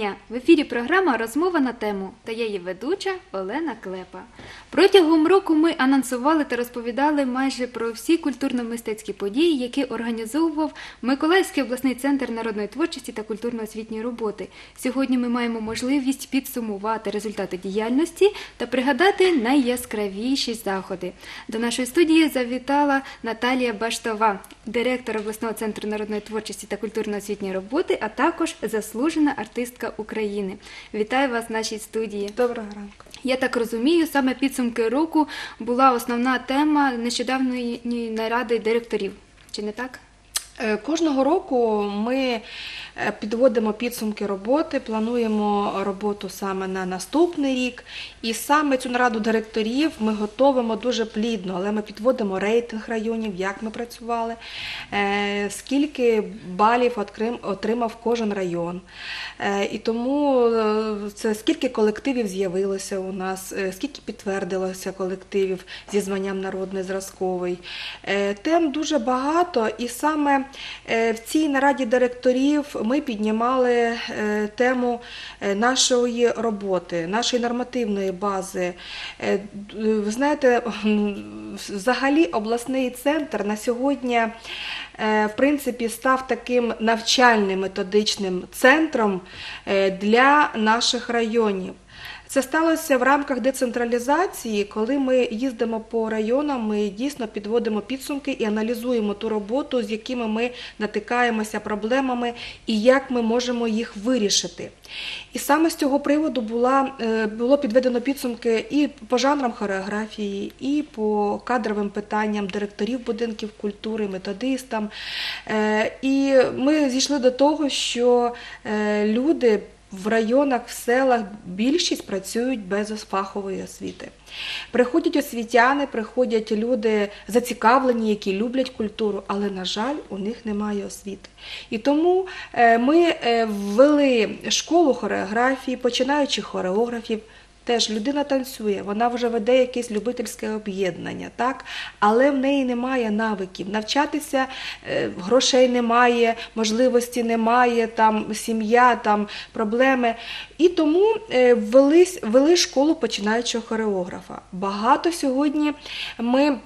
Дня! В ефірі програма Розмова на тему та я її ведуча Олена Клепа. Протягом року ми анонсували та розповідали майже про всі культурно-мистецькі події, які організовував Миколаївський обласний центр народної творчості та культурно-освітньої роботи. Сьогодні ми маємо можливість підсумувати результати діяльності та пригадати найяскравіші заходи. До нашої студії завітала Наталія Баштова, директор обласного центру народної творчості та культурно-освітньої роботи, а також заслужена артистка України. Вітаю вас в нашій студії. Доброго ранку. Я так розумію, саме підсумки року була основна тема нещодавної наради директорів. Чи не так? Е, Кожного року ми підводимо підсумки роботи, плануємо роботу саме на наступний рік. І саме цю нараду директорів ми готовимо дуже плідно, але ми підводимо рейтинг районів, як ми працювали, е, скільки балів отримав кожен район. Е, І тому е, це скільки колективів з'явилося у нас, е, скільки підтвердилося колективів зі званням народний зразковий. Е, Тем дуже багато, і саме е, в цій нараді директорів ми піднімали е, тему е, нашої роботи, нашої нормативної бази. Е, Ви знаєте, взагалі обласний центр на сьогодні в принципі став таким навчальним методичним центром для наших районів. Це сталося в рамках децентралізації, коли ми їздимо по районам, ми дійсно підводимо підсумки і аналізуємо ту роботу, з якими ми натикаємося проблемами і як ми можемо їх вирішити. І саме з цього приводу була, е, було підведено підсумки і по жанрам хореографії, і по кадровим питанням директорів будинків культури, методистам. Е, І ми зійшли до того, що е, люди в районах, в селах більшість працюють без фахової освіти. Приходять освітяни, приходять люди зацікавлені, які люблять культуру, але, на жаль, у них немає освіти. І тому е, ми е, ввели школу хореографії, починаючи хореографів. Теж людина танцює, вона вже веде якесь любительське об'єднання, так? але в неї немає навиків. Навчатися е, грошей немає, можливості немає, там сім'я, там проблеми. І тому е, ввели, ввели школу починаючого хореографа. Багато сьогодні ми.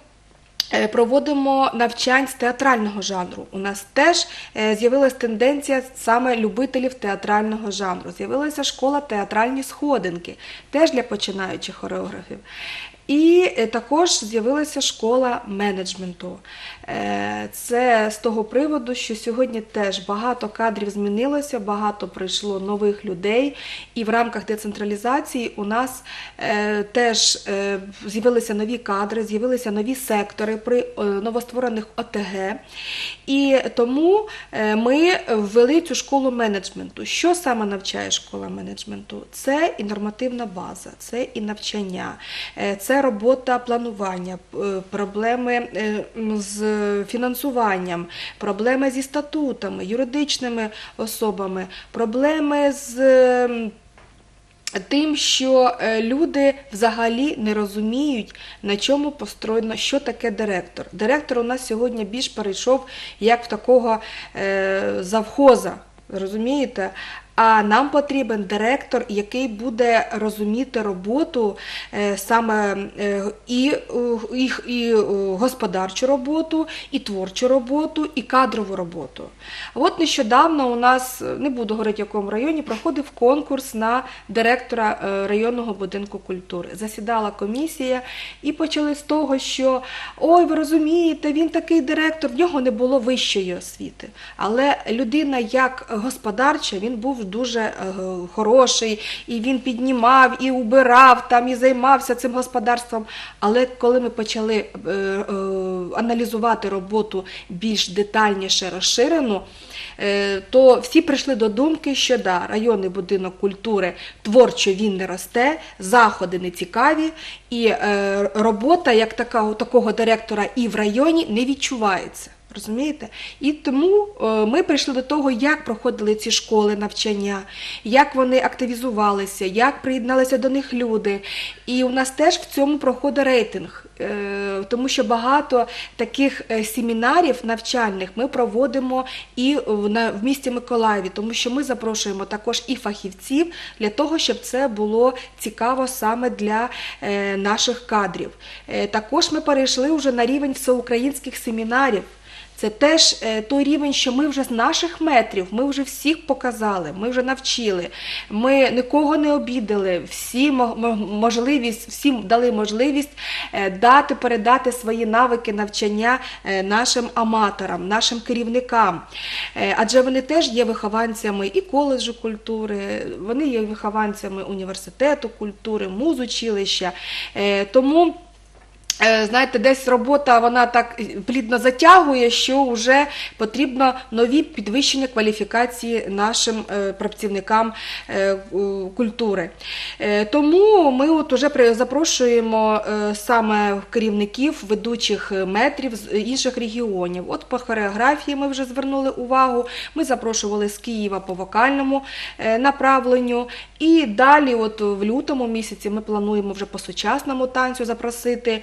Е, Проводимо навчань з театрального жанру. У нас теж е, з'явилася тенденція саме любителів театрального жанру. З'явилася школа театральні сходинки, теж для починаючих хореографів. І е, також з'явилася школа менеджменту. Е, Це з того приводу, що сьогодні теж багато кадрів змінилося, багато прийшло нових людей, і в рамках децентралізації у нас е, теж е, з'явилися нові кадри, з'явилися нові сектори при новостворених ОТГ. І тому ми ввели цю школу менеджменту. Що саме навчає школа менеджменту? Це і нормативна база, це і навчання, це робота планування, проблеми з фінансуванням, проблеми зі статутами, юридичними особами, проблеми з. Тим, що е, люди взагалі не розуміють, на чому построєно, що таке директор. Директор у нас сьогодні більш перейшов як в такого е, завхоза, розумієте? А нам потрібен директор, який буде розуміти роботу е, саме е, і, е, і, і господарчу роботу, і творчу роботу, і кадрову роботу. От нещодавно у нас, не буду говорити, в якому районі, проходив конкурс на директора районного будинку культури. Засідала комісія і почали з того, що ой, ви розумієте, він такий директор, в нього не було вищої освіти. Але людина як господарча, він був дуже е, хороший, і він піднімав, і убирав там, і займався цим господарством. Але коли ми почали е, е, аналізувати роботу більш детальніше, розширену, е, то всі прийшли до думки, що да, районний будинок культури творчо він не росте, заходи не цікаві, і робота як така, такого директора і в районі не відчувається. Розумієте? І тому е, ми прийшли до того, як проходили ці школи навчання, як вони активізувалися, як приєдналися до них люди. І у нас теж в цьому проходить рейтинг, е, тому що багато таких е, семінарів навчальних ми проводимо і в місті Миколаєві, тому що ми запрошуємо також і фахівців для того, щоб це було цікаво саме для наших кадрів. Також ми перейшли вже на рівень всеукраїнських семінарів. Це теж е, той рівень, що ми вже з наших метрів, ми вже всіх показали, ми вже навчили, ми нікого не обідали, всі мо- мо- можливість, всім дали можливість е, дати, передати свої навики навчання е, нашим аматорам, нашим керівникам. Адже вони теж є вихованцями і коледжу культури, вони є вихованцями університету культури, музучилища. Тому. Е, Знаєте, десь робота вона так плідно затягує, що вже потрібно нові підвищення кваліфікації нашим е, працівникам е, культури. Тому ми от уже запрошуємо саме керівників ведучих метрів з інших регіонів. От по хореографії ми вже звернули увагу. Ми запрошували з Києва по вокальному направленню. І далі, от в лютому місяці, ми плануємо вже по сучасному танцю запросити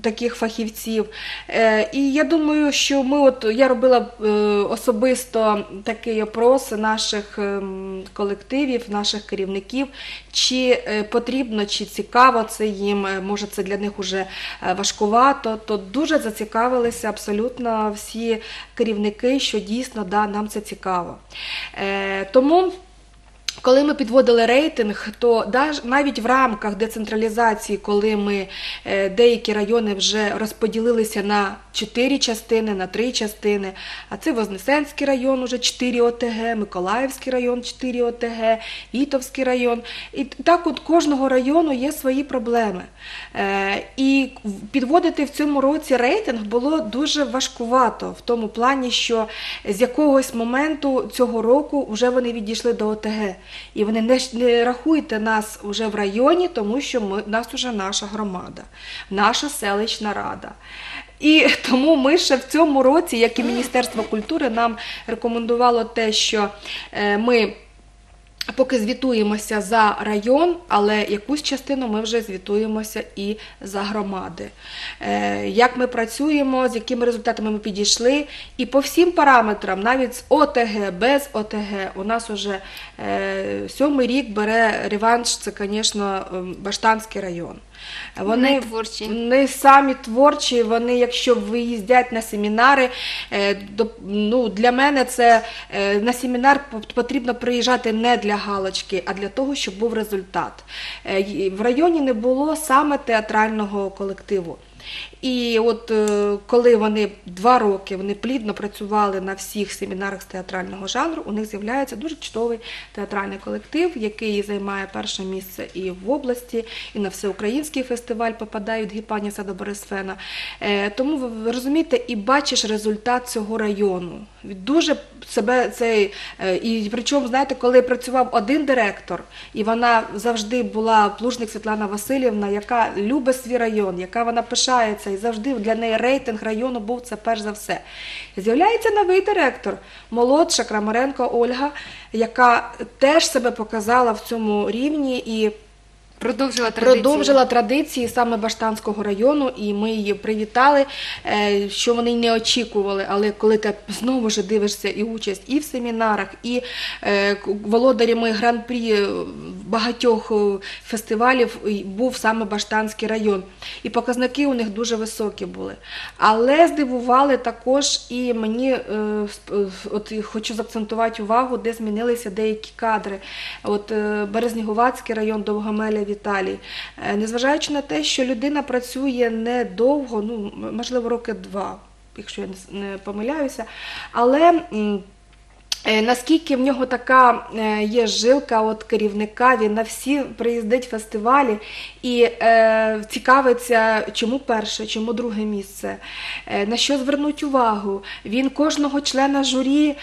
таких фахівців. Е, і я думаю, що ми, от я робила е, особисто такий опрос наших ем, колективів, наших керівників, чи е, потрібно, чи цікаво це їм, е, може це для них уже е, важкувато, то дуже зацікавилися абсолютно всі керівники, що дійсно да, нам це цікаво. Е, тому. Коли ми підводили рейтинг, то навіть в рамках децентралізації, коли ми е, деякі райони вже розподілилися на чотири частини, на три частини, а це Вознесенський район, уже 4 ОТГ, Миколаївський район 4 ОТГ, Вітовський район. І так от кожного району є свої проблеми. Е, І підводити в цьому році рейтинг було дуже важкувато в тому плані, що з якогось моменту цього року вже вони відійшли до ОТГ. І вони не, не рахуйте нас вже в районі, тому що ми, нас вже наша громада, наша селищна рада. І тому ми ще в цьому році, як і Міністерство культури, нам рекомендувало те, що е, ми поки звітуємося за район, але якусь частину ми вже звітуємося і за громади. Е, Як ми працюємо, з якими результатами ми підійшли, і по всім параметрам, навіть з ОТГ, без ОТГ, у нас вже е, сьомий рік бере реванш, це, звісно, ем, Баштанський район. Вони творчі. Вони самі творчі, вони, якщо виїздять на семінари, е, до- ну, для мене це е, на семінар потрібно приїжджати не для галочки, а для того, щоб був результат. Е, В районі не було саме театрального колективу. І от е, коли вони два роки вони плідно працювали на всіх семінарах з театрального жанру, у них з'являється дуже чудовий театральний колектив, який займає перше місце і в області, і на всеукраїнський фестиваль попадають Гіпаніса до Борисфена. Е, Тому ви- розумієте і бачиш результат цього району. Дуже себе цей е, і причому, знаєте, коли працював один директор, і вона завжди була плужник Світлана Васильівна, яка любить свій район, яка вона пишається, і завжди для неї рейтинг району був це перш за все. З'являється новий директор, молодша Крамаренко Ольга, яка теж себе показала в цьому рівні і Продовжила традицію. продовжила традиції саме Баштанського району, і ми її привітали, е, що вони не очікували. Але коли ти знову ж дивишся і участь і в семінарах, і е, володарями гран-прі е, багатьох фестивалів був саме Баштанський район. І показники у них дуже високі були. Але здивували також і мені от хочу заакцентувати увагу, де змінилися деякі кадри. От Березнігувацький район, Довгомеля Віталій. Е, Незважаючи на те, що людина працює недовго, ну можливо, роки два, якщо я не помиляюся, але. Е, Наскільки в нього така е, є жилка от керівника, він на всі приїздить фестивалі і е, цікавиться, чому перше, чому друге місце, на що звернуть увагу. Він кожного члена журі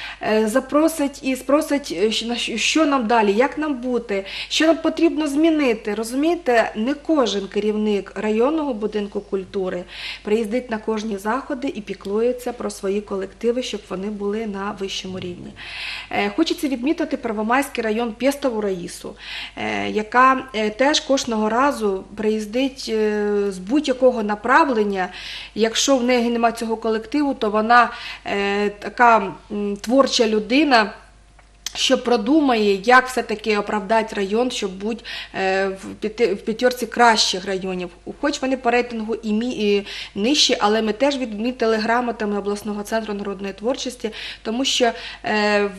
запросить і спросить, що нам далі, як нам бути, що нам потрібно змінити. Розумієте, не кожен керівник районного будинку культури приїздить на кожні заходи і піклується про свої колективи, щоб вони були на вищому рівні. Е, Хочеться відмітити Первомайський район Пєстову Раїсу, е, яка е, теж кожного разу приїздить з будь-якого направлення. Якщо в неї немає цього колективу, то вона така творча людина. Що продумає, як все-таки оправдати район, щоб бути е, в п'ятерці кращих районів. Хоч вони по рейтингу і, мі, і нижчі, але ми теж відмітили грамотами обласного центру народної творчості, тому що е,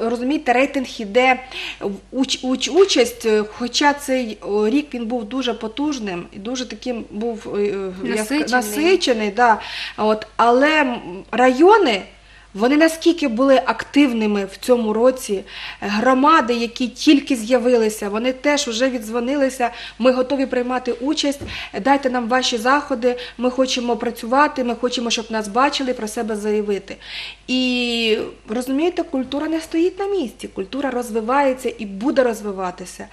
розумієте, рейтинг іде в уч, уч, участь, е, хоча цей рік він був дуже потужним і дуже таким був е, як- Насичений. насичений да. От, але райони. Вони наскільки були активними в цьому році, громади, які тільки з'явилися, вони теж вже віддзвонилися. Ми готові приймати участь. Дайте нам ваші заходи. Ми хочемо працювати. Ми хочемо, щоб нас бачили, про себе заявити. І розумієте, культура не стоїть на місці. Культура розвивається і буде розвиватися.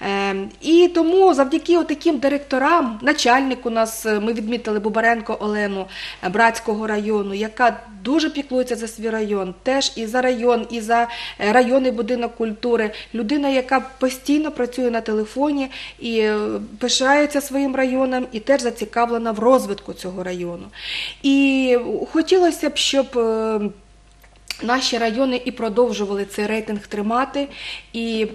Ем, І тому завдяки таким директорам, начальник у нас е, ми відмітили Бубаренко Олену е, Братського району, яка дуже піклується за свій район, теж і за район, і за е, районний будинок культури. Людина, яка постійно працює на телефоні і е, пишається своїм районом, і теж зацікавлена в розвитку цього району. І хотілося б, щоб. Наші райони і продовжували цей рейтинг тримати і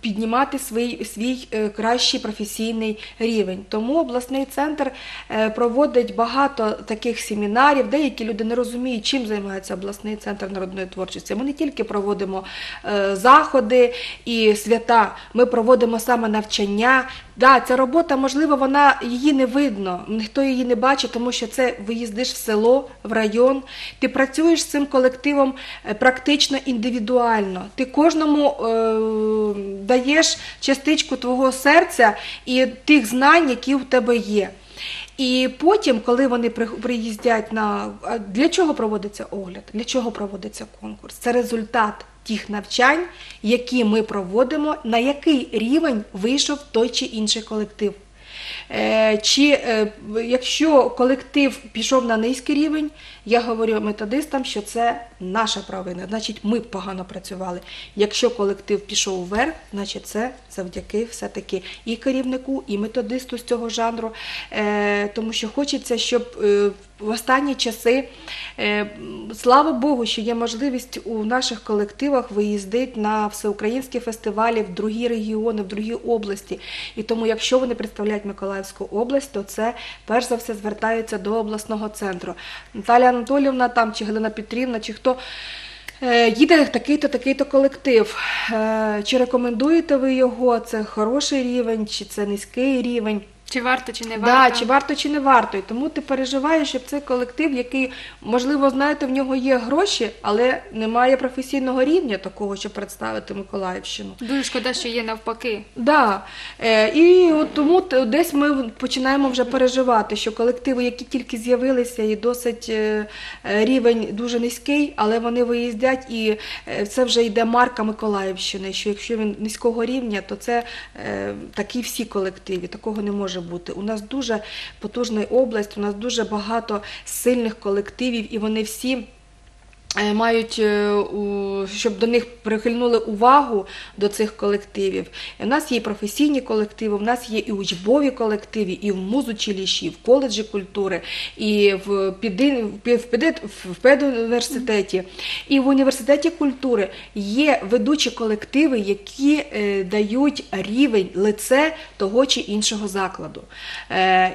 піднімати свій, свій е, кращий професійний рівень. Тому обласний центр е, проводить багато таких семінарів. Деякі люди не розуміють, чим займається обласний центр народної творчості. Ми не тільки проводимо е, заходи і свята, ми проводимо саме навчання. Да, ця робота, можливо, вона її не видно, ніхто її не бачить, тому що це виїздиш в село, в район, ти працюєш з цим колективом е, практично індивідуально. Ти кожному е, даєш частичку твого серця і тих знань, які в тебе є. І потім, коли вони приїздять на для чого проводиться огляд, для чого проводиться конкурс? Це результат тих навчань, які ми проводимо, на який рівень вийшов той чи інший колектив. Е, Чи е, якщо колектив пішов на низький рівень, я говорю методистам, що це наша провина, значить ми погано працювали. Якщо колектив пішов вверх, значить це завдяки все-таки і керівнику, і методисту з цього жанру. Е, Тому що хочеться, щоб е, в останні часи, е, слава Богу, що є можливість у наших колективах виїздити на всеукраїнські фестивалі в другі регіони, в другі області. І тому, якщо вони представляють Миколаївську область, то це перш за все звертаються до обласного центру. Наталя Анатолівна там чи Галина Петрівна, чи хто. Е, Їде такий-то, такий-то колектив. Е, Чи рекомендуєте ви його? Це хороший рівень, чи це низький рівень? Чи варто, чи не Да, варто? чи варто, чи не варто. І тому ти переживаєш, щоб цей колектив, який, можливо, знаєте, в нього є гроші, але немає професійного рівня такого, щоб представити Миколаївщину. Дуже шкода, що є навпаки. Да. Е, і от тому т- десь ми починаємо вже переживати, що колективи, які тільки з'явилися, і досить е, е, рівень дуже низький, але вони виїздять, і е, це вже йде марка Миколаївщини. Що якщо він низького рівня, то це е, такі всі колективи. Такого не може бути. У нас дуже потужна область, у нас дуже багато сильних колективів, і вони всі. Е, Мають, е, щоб до них прихильнули увагу до цих колективів. У нас є і професійні колективи, у нас є і учбові колективи, і в музучилищі, і в коледжі культури, і в педуніверситеті, і в університеті культури є ведучі колективи, які е, дають рівень лице того чи іншого закладу.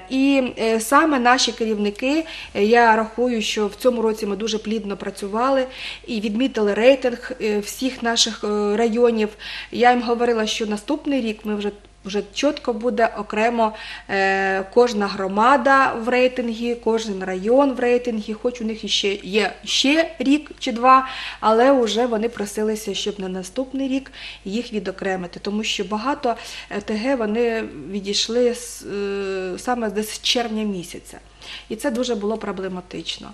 І саме наші керівники, я рахую, що в цьому році ми дуже плідно працювали і відмітили рейтинг е, всіх наших е, районів. Я їм говорила, що наступний рік ми вже вже чітко буде окремо е, кожна громада в рейтингі, кожен район в рейтингі, хоч у них іще є ще рік чи два, але вже вони просилися, щоб на наступний рік їх відокремити, тому що багато ТГ вони відійшли з, е, саме десь з червня місяця. І це дуже було проблематично.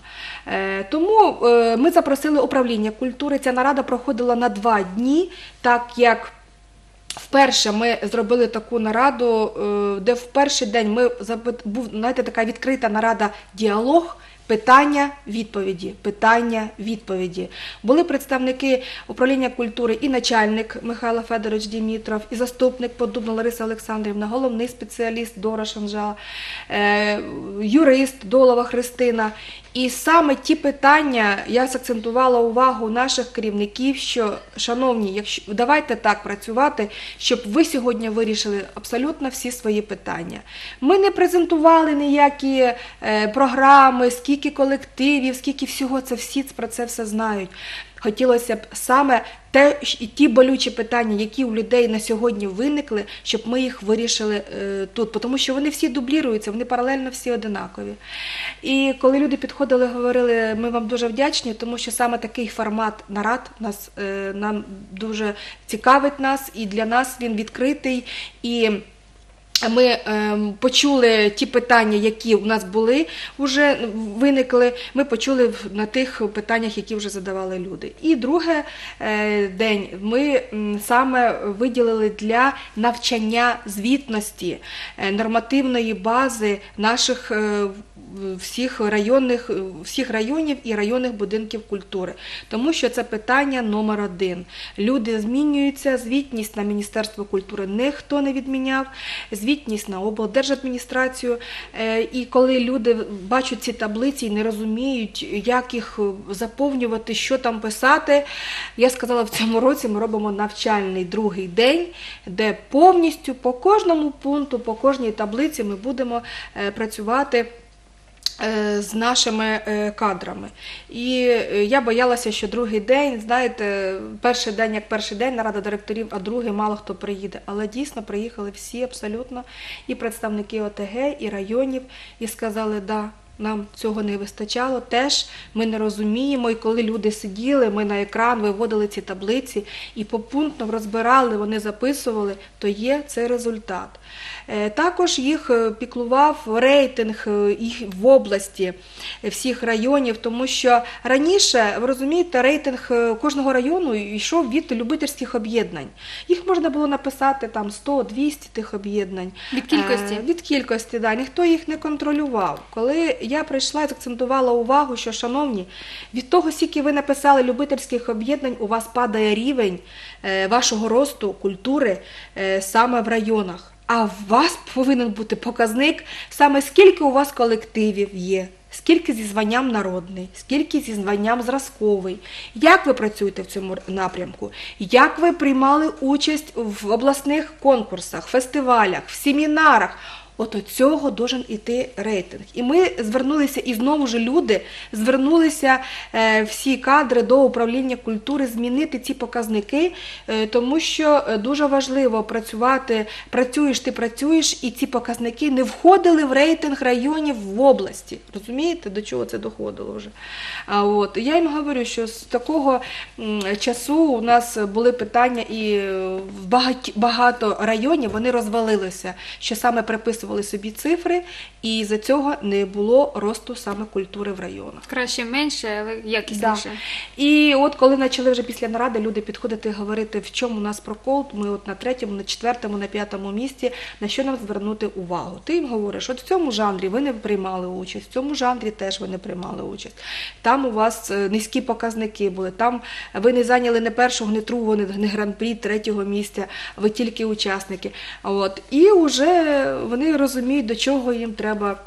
Е, Тому е, ми запросили управління культури. Ця нарада проходила на два дні, так як Вперше ми зробили таку нараду, е, де в перший день ми був знаєте, така відкрита нарада діалог. Питання, відповіді, питання, відповіді. Були представники управління культури і начальник Михайло Федорович Дімітров, і заступник Подубна Лариса Олександрівна, головний спеціаліст Дора Шанжа, е, юрист Долова Христина. І саме ті питання я закцентувала увагу наших керівників, що, шановні, якщо давайте так працювати, щоб ви сьогодні вирішили абсолютно всі свої питання. Ми не презентували ніякі е, програми, скільки колективів, скільки всього це всі про це все знають. Хотілося б саме те і ті болючі питання, які у людей на сьогодні виникли, щоб ми їх вирішили е, тут, тому що вони всі дубліруються, вони паралельно всі одинакові. І коли люди підходили, говорили, ми вам дуже вдячні, тому що саме такий формат нарад нас е, нам дуже цікавить нас, і для нас він відкритий. І ми ем, почули ті питання, які у нас були, вже виникли. Ми почули на тих питаннях, які вже задавали люди. І другий е, день ми саме виділили для навчання звітності е, нормативної бази наших е, всіх районних всіх районів і районних будинків культури, тому що це питання номер один. Люди змінюються, звітність на Міністерство культури ніхто не відміняв, звітність на облдержадміністрацію. Е, І коли люди бачать ці таблиці і не розуміють, як їх заповнювати, що там писати, я сказала, в цьому році ми робимо навчальний другий день, де повністю по кожному пункту, по кожній таблиці ми будемо е, працювати з нашими е, кадрами. І е, я боялася, що другий день, знаєте, перший день як перший день нарада директорів, а другий мало хто приїде. Але дійсно приїхали всі абсолютно, і представники ОТГ, і районів, і сказали, да. Нам цього не вистачало. Теж ми не розуміємо. І коли люди сиділи, ми на екран виводили ці таблиці і попунктно розбирали, вони записували, то є цей результат. Е, Також їх е, піклував рейтинг е, їх в області всіх районів, тому що раніше, ви розумієте, рейтинг кожного району йшов від любительських об'єднань. Їх можна було написати там 100-200 тих об'єднань. Від кількості? Від кількості, да, ніхто їх не контролював. Коли я прийшла і акцентувала увагу, що, шановні, від того, скільки ви написали любительських об'єднань, у вас падає рівень е, вашого росту культури е, саме в районах. А у вас повинен бути показник саме скільки у вас колективів є, скільки зі званням народний, скільки зі званням зразковий. Як ви працюєте в цьому напрямку? Як ви приймали участь в обласних конкурсах, фестивалях, в семінарах? От цього должен іти рейтинг. І ми звернулися, і знову ж люди звернулися е, всі кадри до управління культури змінити ці показники, е, тому що е, дуже важливо працювати. Працюєш, ти працюєш, і ці показники не входили в рейтинг районів в області. Розумієте, до чого це доходило вже? А от я їм говорю, що з такого часу у нас були питання, і в багато районів вони розвалилися, що саме приписували собі цифри, і за цього не було росту саме культури в районах. Краще менше, але Да. якісніше. І от коли почали вже після наради люди підходити і говорити, в чому у нас прокол, ми от на третьому, на четвертому, на п'ятому місці, на що нам звернути увагу. Ти їм говориш, от в цьому жанрі ви не приймали участь, в цьому жанрі теж ви не приймали участь. Там у вас е, низькі показники були, там ви не зайняли не першого, не другого, не не гран-прі, третього місця, ви тільки учасники. От. І вже вони розуміють, до чого їм треба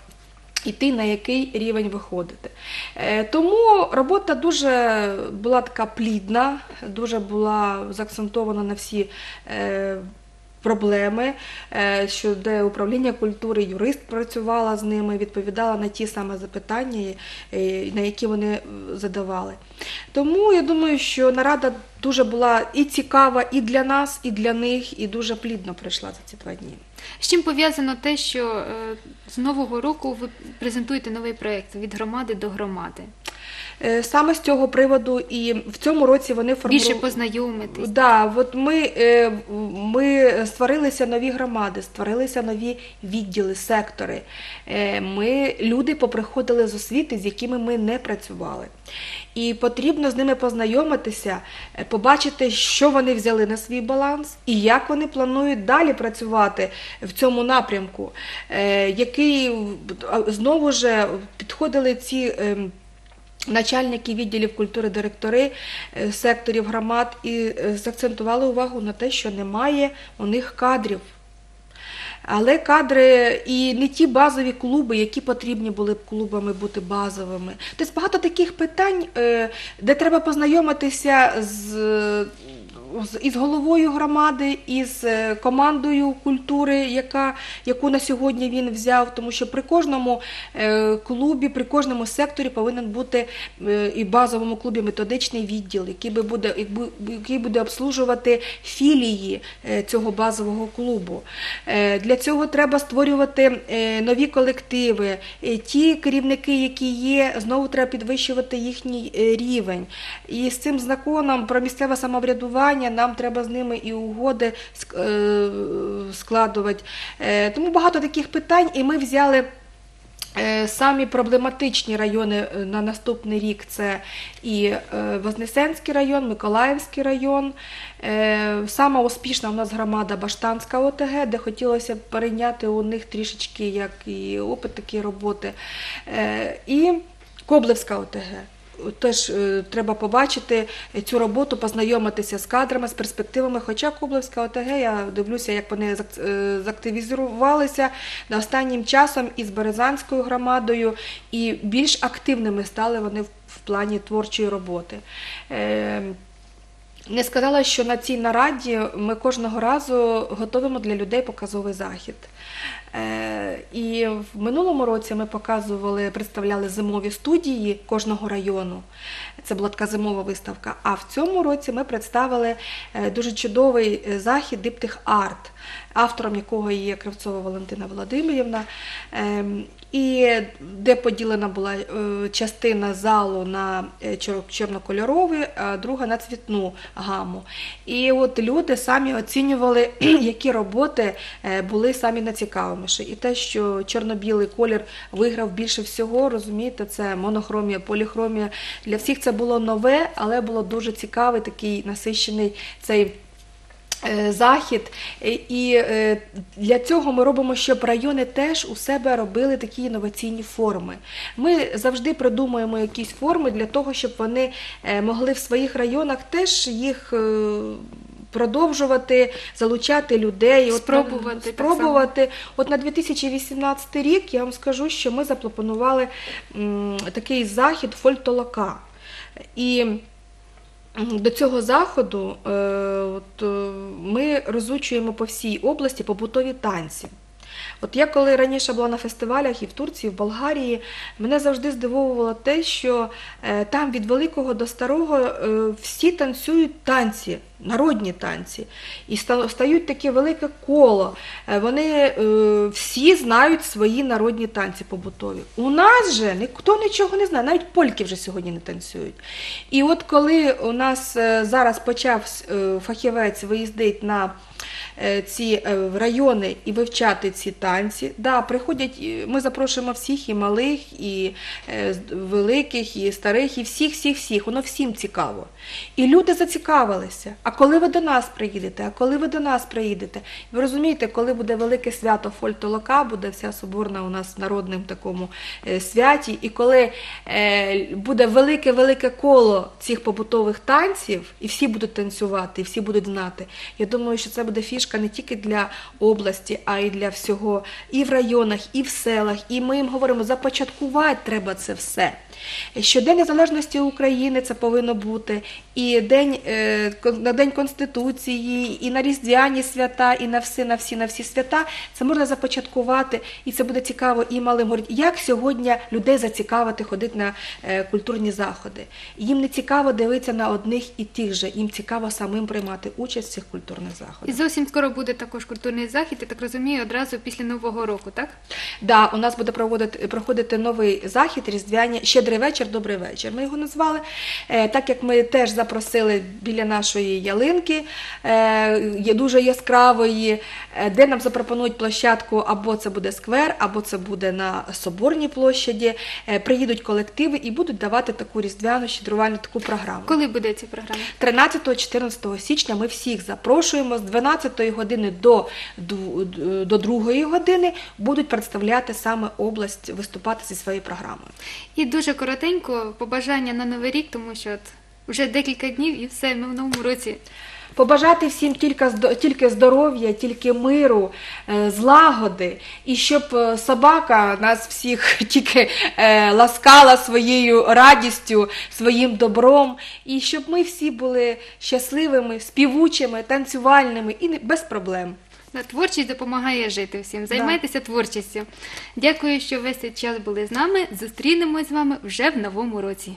йти, на який рівень виходити. Е, Тому робота дуже була така плідна, дуже була заакцентована на всі е, проблеми, е, що де управління культури, юрист працювала з ними, відповідала на ті саме запитання, е, на які вони е, задавали. Тому я думаю, що нарада дуже була і цікава і для нас, і для них, і дуже плідно пройшла за ці два дні. З чим пов'язано те, що з нового року ви презентуєте новий проєкт від громади до громади? Е, Саме з цього приводу і в цьому році вони формували... Більше познайомитись. Да, от ми, е, ми створилися нові громади, створилися нові відділи, сектори. Е, Ми, люди поприходили з освіти, з якими ми не працювали. І потрібно з ними познайомитися, побачити, що вони взяли на свій баланс і як вони планують далі працювати в цьому напрямку, який знову ж підходили ці. Начальники відділів культури, директори е, секторів громад і е, заакцентували увагу на те, що немає у них кадрів. Але кадри і не ті базові клуби, які потрібні були б клубами бути базовими. Тобто багато таких питань, е, де треба познайомитися з із головою громади, із е, командою культури, яка, яку на сьогодні він взяв. Тому що при кожному е, клубі, при кожному секторі повинен бути е, і базовому клубі методичний відділ, який би буде, який буде обслужувати філії цього базового клубу. Для цього треба створювати нові колективи. Ті керівники, які є, знову треба підвищувати їхній рівень. І з цим законом про місцеве самоврядування нам треба з ними і угоди е, складувати. Е, Тому багато таких питань, і ми взяли. Е, Самі проблематичні райони на наступний рік це і Вознесенський район, Миколаївський район. Сама успішна у нас громада Баштанська ОТГ, де хотілося б перейняти у них трішечки як і опит такі роботи. І Коблевська ОТГ. Теж е, треба побачити цю роботу, познайомитися з кадрами, з перспективами. Хоча Коблевська ОТГ, я дивлюся, як вони е, заактивізувалися на останнім часом із Березанською громадою, і більш активними стали вони в, плані творчої роботи. Е, не сказала, що на цій нараді ми кожного разу готуємо для людей показовий захід. Е, І в минулому році ми показували, представляли зимові студії кожного району. Це була така зимова виставка. А в цьому році ми представили е, дуже чудовий е, захід Диптих Арт, автором якого є Кравцова Валентина Володимирівна. Ем, І де поділена була е, частина залу на е, чор- а друга на цвітну гаму. І от люди самі оцінювали, які роботи е, були самі найцікавіші. І те, що чорно-білий колір виграв більше всього, розумієте, це монохромія, поліхромія. Для всіх це було нове, але було дуже цікавий такий насищений цей. Е, Захід, Е, і е, для цього ми робимо, щоб райони теж у себе робили такі інноваційні форми. Ми завжди придумуємо якісь форми для того, щоб вони могли в своїх районах теж їх продовжувати, залучати людей, Спробувати так спробувати. От на 2018 рік я вам скажу, що ми запропонували м, такий захід фольтолока. І До цього заходу е, от, е, ми розучуємо по всій області побутові танці. От я коли раніше була на фестивалях і в Турції, і в Болгарії, мене завжди здивовувало те, що е, там від великого до старого всі танцюють танці, народні танці, і стають таке велике коло. Е, Вони е, всі знають свої народні танці побутові. У нас же ніхто нічого не знає, навіть польки вже сьогодні не танцюють. І от коли у нас е, зараз почав е, фахівець виїздить на ці райони і вивчати ці танці. Да, приходять, ми запрошуємо всіх, і малих, і великих, і старих, і всіх, всіх, всіх. Воно всім цікаво. І люди зацікавилися. А коли ви до нас приїдете? А коли ви до нас приїдете? Ви розумієте, коли буде велике свято Фольтолока, буде вся соборна у нас в народним такому е, святі, і коли е, буде велике-велике коло цих побутових танців, і всі будуть танцювати, і всі будуть знати. Я думаю, що це буде фішка не тільки для області, а й для всього, і в районах, і в селах. І ми їм говоримо, започаткувати треба це все. Що День Незалежності України це повинно бути, і день, е, на День Конституції, і на Різдвяні свята, і на всі, на всі, на всі свята. Це можна започаткувати, і це буде цікаво і малим. Говорять, як сьогодні людей зацікавити ходити на е, культурні заходи. Їм не цікаво дивитися на одних і тих же, їм цікаво самим приймати участь в цих культурних заходах. І зовсім скоро буде також культурний захід, я так розумію, одразу після Нового року, так? Да, у нас буде проводити, проходити новий захід, різдвяні, щедрий вечір, добрий вечір. Ми його назвали. Е, так як ми теж запросили біля нашої ялинки, е, є дуже яскравої, е, де нам запропонують площадку, або це буде сквер, або це буде на Соборній площаді. Приїдуть колективи і будуть давати таку різдвяну щедрувальну таку програму. Коли буде ця програма? 13-14 січня ми всіх запрошуємо з 12 години до, до 2 години будуть представляти саме область, виступати зі своєю програмою. І дуже коротенько побажання на новий рік, тому що от вже декілька днів і все, ми в новому році. Побажати всім тільки, тільки здоров'я, тільки миру, е, злагоди, і щоб е, собака нас всіх тільки е, ласкала своєю радістю, своїм добром, і щоб ми всі були щасливими, співучими, танцювальними і без проблем. Творчість допомагає жити всім. Займайтеся творчістю. Дякую, що весь цей час були з нами. Зустрінемось з вами вже в новому році.